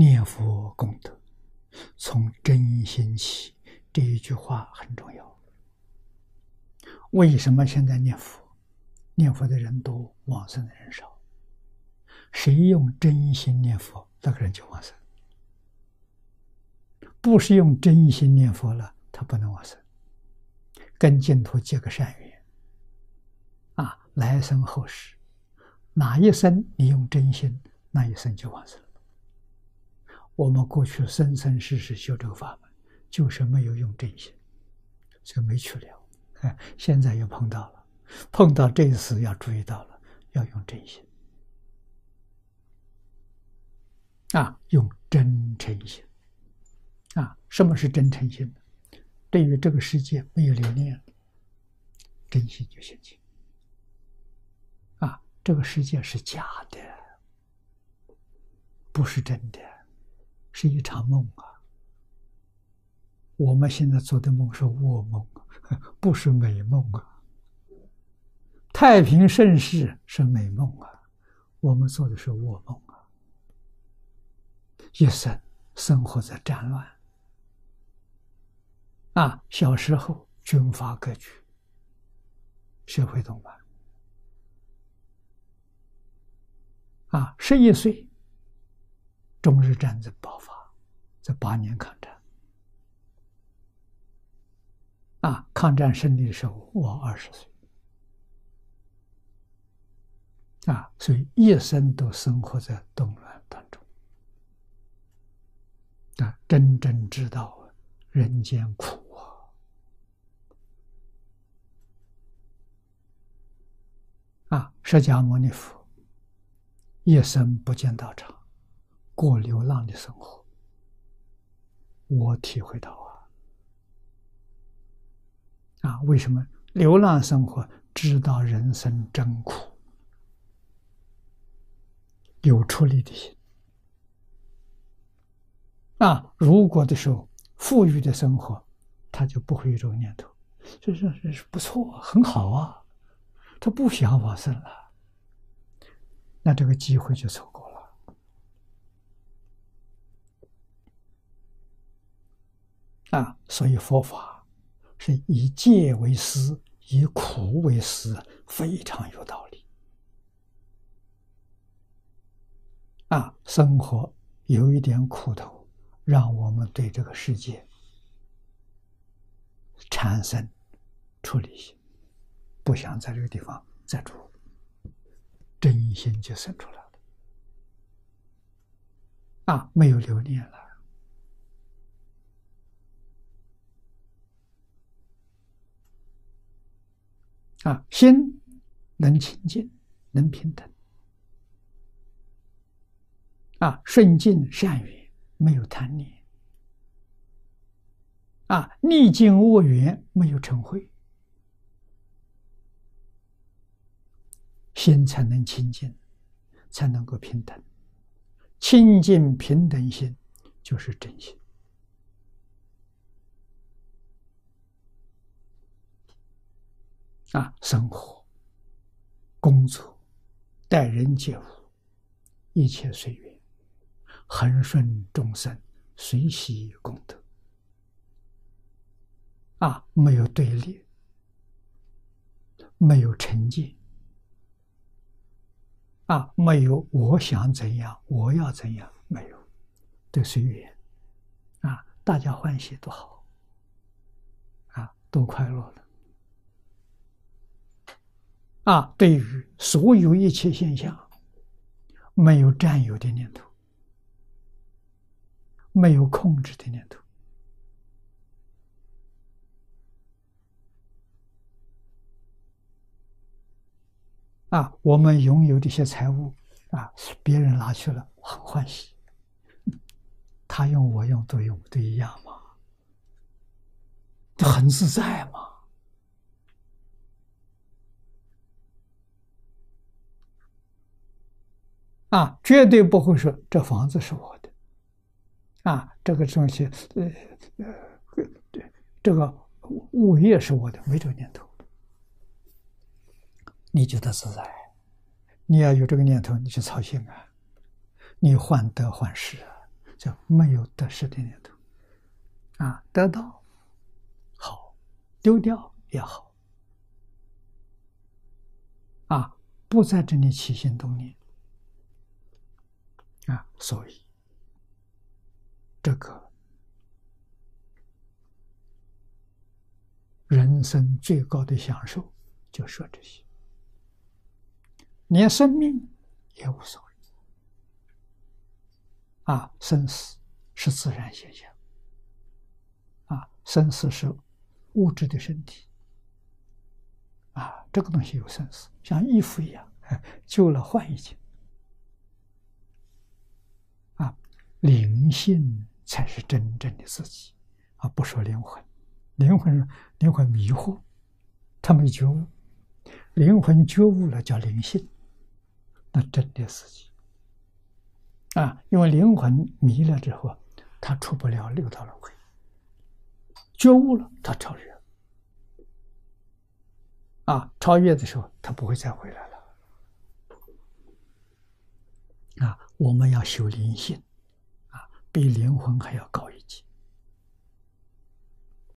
念佛功德从真心起，这一句话很重要。为什么现在念佛，念佛的人多，往生的人少？谁用真心念佛，那个人就往生；不是用真心念佛了，他不能往生。跟净土结个善缘，啊，来生后世，哪一生你用真心，那一生就往生了。我们过去生生世世修这个法门，就是没有用真心，就没去了。哎，现在又碰到了，碰到这一次要注意到了，要用真心啊，用真诚心啊。什么是真诚心呢？对于这个世界没有留恋，真心就现起。啊，这个世界是假的，不是真的，是一场梦啊。我们现在做的梦是噩梦，不是美梦啊。太平盛世是美梦啊，我们做的是噩梦啊。一生生活在战乱。啊，小时候军阀割据，社会动乱。啊，十一岁，中日战争爆发，这八年抗战。啊，抗战胜利的时候，我二十岁。啊，所以一生都生活在动乱当中。啊，真正知道人间苦。啊，释迦牟尼佛一生不见道场，过流浪的生活，我体会到啊，啊，为什么流浪生活知道人生真苦，有出力的心。啊？如果的时候富裕的生活，他就不会有这个念头，就是是不错，很好啊。他不想往生了，那这个机会就错过了啊！所以佛法是以戒为师，以苦为师，非常有道理啊！生活有一点苦头，让我们对这个世界产生处理心。不想在这个地方再住，真心就生出来了啊！没有留恋了啊！心能清净，能平等啊！顺境善缘，没有贪念啊！逆境恶缘，没有嗔恚。心才能清净，才能够平等。清净平等心就是真心啊！生活、工作、待人接物，一切随缘，恒顺众生，随喜功德啊！没有对立，没有成见。啊，没有我想怎样，我要怎样，没有，都随缘，啊，大家欢喜多好，啊，多快乐了，啊，对于所有一切现象，没有占有的念头，没有控制的念头。啊，我们拥有这些财物，啊，别人拿去了很欢喜，他用我用都用都一样嘛，很自在嘛，啊，绝对不会说这房子是我的，啊，这个东西，呃呃，对，这个物业是我的，没这个念头。你觉得自在，你要有这个念头，你去操心啊！你患得患失啊！叫没有得失的念头。啊，得到好，丢掉也好。啊，不在这里起心动念。啊，所以这个人生最高的享受，就说这些，连生命也无所谓。啊，生死是自然现象。啊，生死是物质的身体。啊，这个东西有生死，像衣服一样，旧了换一件。灵性才是真正的自己，啊，不说灵魂，灵魂灵魂迷惑，他没觉悟，灵魂觉悟了叫灵性，那真的自己。啊，因为灵魂迷了之后，他出不了六道轮回。觉悟了，他超越。啊，超越的时候，他不会再回来了。啊，我们要修灵性，比灵魂还要高一级。